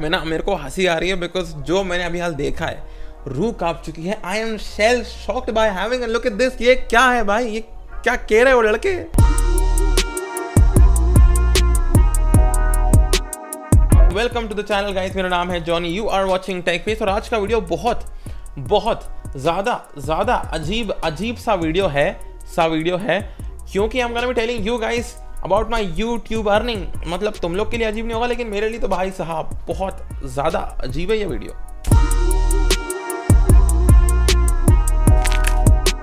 मैं ना, मेरे को हँसी आ रही है बिकॉज़ जो मैंने अभी हाल देखा है, रूह काँप चुकी है। I am shell shocked by having look at this ये क्या है भाई? ये क्या कह रहे हो लड़के? Welcome to the channel guys मेरा नाम है Johnny you are watching tech face और आज का वीडियो बहुत बहुत ज़्यादा ज़्यादा अजीब अजीब सा वीडियो है, सा वीडियो है। क्योंकि हम gonna be telling you guys about my YouTube earning मतलब तुम लोग के लिए अजीब नहीं होगा, लेकिन मेरे लिए तो भाई साहब बहुत ज़्यादा अजीब है ये वीडियो।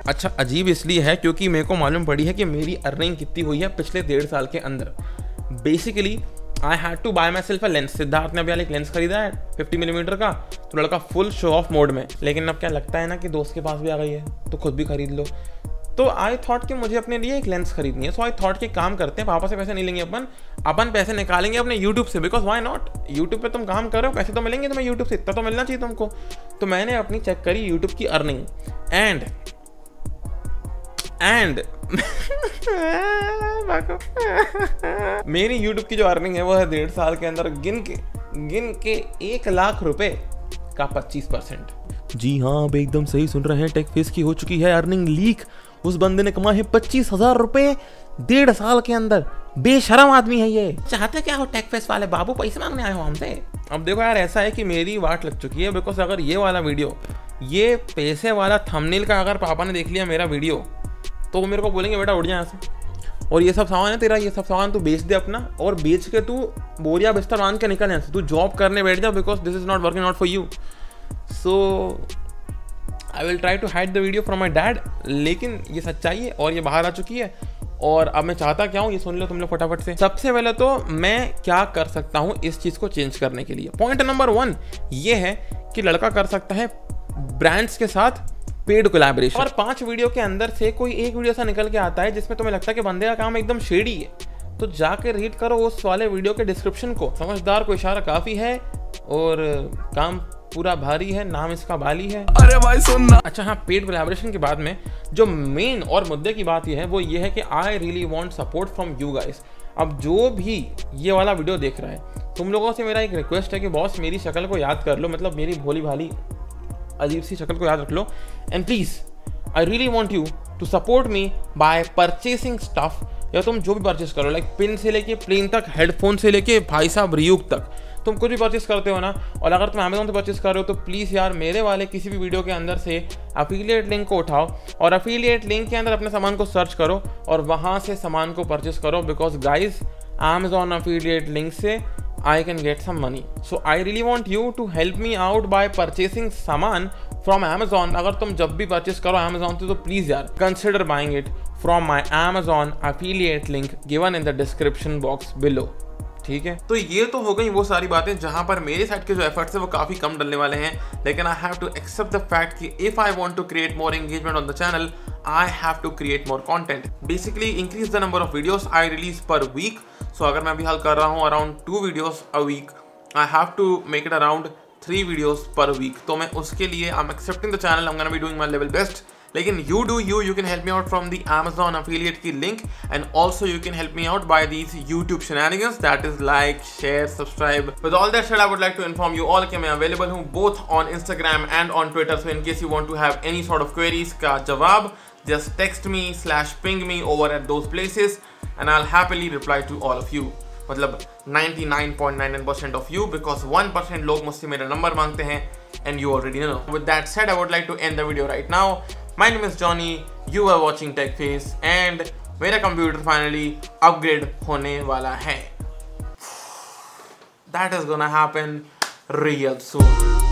अच्छा अजीब इसलिए है क्योंकि मेरे को मालूम पड़ी है कि मेरी अर्निंग कितनी हुई है पिछले डेढ़ साल के अंदर। Basically I had to buy myself a lens Siddharth ने अभी एक लेंस खरीदा है 50 मिलीमीटर mm का तो लड़का फुल शो ऑफ़ मोड में। लेकिन अब क्या लगता है ना कि दोस्त के पास भी आ गई है तो खुद भी खरीद लो। तो आई थॉट कि मुझे अपने लिए एक लेंस खरीदनी है। सो आई थॉट कि काम करते हैं, पापा से पैसे नहीं लेंगे अपन अपन पैसे निकालेंगे अपने यूट्यूब से बिकॉज़ वाई नॉट यूट्यूब पे तुम काम कर रहे हो, पैसे तो मिलेंगे तुम्हें यूट्यूब से, इतना तो मिलना चाहिए तुमको। तो मैंने अपनी चेक करी यूट्यूब की अर्निंग एंड एंड मेरी यूट्यूब की जो अर्निंग है, वो है डेढ़ साल के अंदर गिन के गिन के एक लाख रुपए का पच्चीस परसेंट। जी हाँ आप एकदम सही सुन रहे हैं टेक फेस की हो चुकी है अर्निंग लीक उस बंदे ने कमाए हैं पच्चीस हज़ार रुपए डेढ़ साल के अंदर। बेशरम आदमी है ये। चाहते क्या हो टेक फेस वाले? बाबू पैसे मांगने आए हो हमसे। अब देखो यार ऐसा है कि मेरी वाट लग चुकी है बिकॉज़ अगर ये वाला वीडियो ये पैसे वाला थंबनेल का अगर पापा ने देख लिया मेरा वीडियो तो वो मेरे को बोलेंगे बेटा उठ जाए यहाँ से। और ये सब सामान है तेरा ये सब सामान तू बेच दे अपना और बेच के तू बोरिया बिस्तर बाँध के निकल यहाँ से। तू जॉब करने बैठ जा because this is not working not for you so I will try to hide the video from my dad लेकिन ये सच्चाई है और ये बाहर आ चुकी है। और अब मैं चाहता क्या हूँ, ये सुन लो तुम लोग फटाफट से। सबसे पहले तो मैं क्या कर सकता हूँ इस चीज़ को चेंज करने के लिए। पॉइंट नंबर वन ये है कि लड़का कर सकता है ब्रांड्स के साथ पेड कोलैबोरेशन और पाँच वीडियो के अंदर से कोई एक वीडियो सा निकल के आता है जिसमें तुम्हें लगता है कि बंदे का काम एकदम शेडी है। तो जाके रीड करो उस वाले वीडियो के डिस्क्रिप्शन को। समझदार को इशारा काफ़ी है और काम पूरा भारी है नाम इसका बाली है। अरे भाई सुनना। अच्छा हाँ पेड कोलैबोरेशन के बाद में जो मेन और मुद्दे की बात यह है वो ये है कि I really want support from you guys अब जो भी ये वाला वीडियो देख रहा है तुम लोगों से मेरा एक रिक्वेस्ट है कि बॉस मेरी शक्ल को याद कर लो मतलब मेरी भोली भाली अजीब सी शक्ल को याद रख लो। And please I really want you to support me by purchasing stuff या तुम जो भी परचेस करो लाइक पिन से लेके प्लेन तक हेडफोन से लेके भाई साहब रियूक तक। तुम कुछ भी परचेस करते हो ना, और अगर तुम अमेजोन से परचेस कर रहे हो तो प्लीज़ यार, मेरे वाले किसी भी वीडियो के अंदर से अफिलिएट लिंक को उठाओ, और अफिलिएट लिंक के अंदर अपने सामान को सर्च करो, और वहाँ से सामान को परचेस करो because guys Amazon affiliate link से I can get some money. So, I really want you to help me out by purchasing सामान from Amazon. अगर तुम जब भी परचेस करो Amazon से तो प्लीज़ यार, consider buying it from my Amazon affiliate link given in the description box below. ठीक है? तो ये तो हो गई वो सारी बातें जहाँ पर मेरे साइड के जो एफर्ट्स है वो काफ़ी कम डलने वाले हैं। लेकिन I have to accept the fact कि if I want to create more engagement on the channel I have to create more content basically increase the number of videos I release per week so अगर मैं अभी हाल कर रहा हूँ around two videos a week I have to make it around three videos per week तो मैं उसके लिए I am accepting the channel I am be doing my level best लेकिन you do you you can help me out from the Amazon affiliate की link and also you can help me out by these YouTube channelling that is like share subscribe with all that I would like to inform you all के मैं available हूँ both on Instagram and on Twitter so in you want to have any sort of queries का जवाब just text me slash ping me over at दो places and I happily reply to all of you मतलब 99.99% of you because 1% लोग मुझसे मेरा number मांगते हैं and you already know with that said I would like to end the video right now My name is Johnny, you are watching TechFace and मेरा computer finally upgrade होने वाला है That is gonna happen real soon.